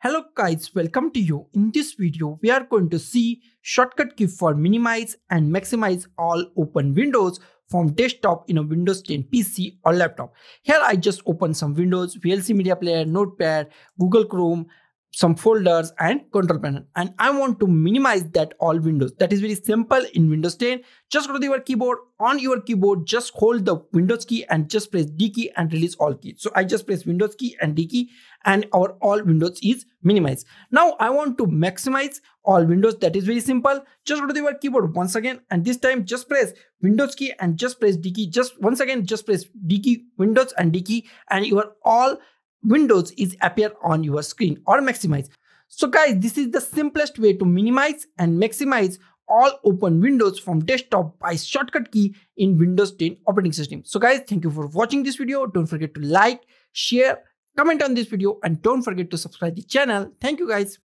Hello guys, welcome to you. In this video, we are going to see shortcut key for minimize and maximize all open windows from desktop in a Windows 10 PC or laptop. Here I just open some windows, VLC Media Player, Notepad, Google Chrome, some folders and control panel and I want to minimize that all windows. That is very simple in Windows 10. Just go to your keyboard. On your keyboard, just hold the Windows key and just press D key and release all keys. So I just press Windows key and D key and our all windows is minimized. Now I want to maximize all windows. That is very simple. Just go to your keyboard once again and this time just press Windows key and just press D key. Just once again, just press D key, Windows and D key and your all windows is appear on your screen or maximize. So guys, this is the simplest way to minimize and maximize all open windows from desktop by shortcut key in Windows 10 operating system. So guys, thank you for watching this video. Don't forget to like, share, comment on this video and don't forget to subscribe the channel. Thank you guys.